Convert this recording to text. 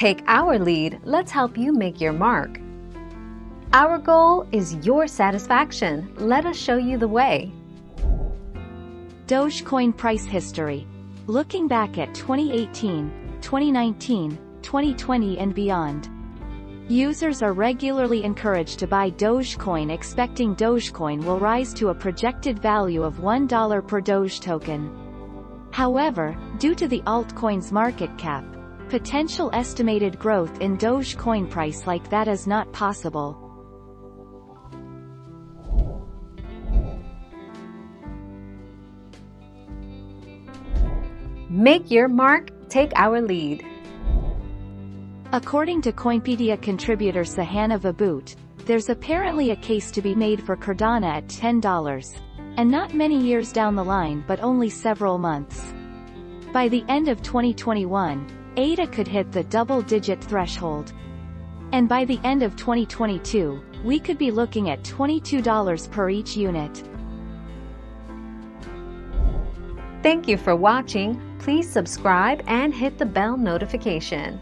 Take our lead, let's help you make your mark. Our goal is your satisfaction. Let us show you the way. Dogecoin price history. Looking back at 2018, 2019, 2020 and beyond. Users are regularly encouraged to buy Dogecoin expecting Dogecoin will rise to a projected value of $1 per Doge token. However, due to the altcoin's market cap, potential estimated growth in Dogecoin price like that is not possible. Make your mark, take our lead. According to Coinpedia contributor Sahana Vibhut, there's apparently a case to be made for Cardano at $10. And not many years down the line but only several months. By the end of 2021, ADA could hit the double-digit threshold. And by the end of 2022, we could be looking at $22 per each unit. Thank you for watching. Please subscribe and hit the bell notification.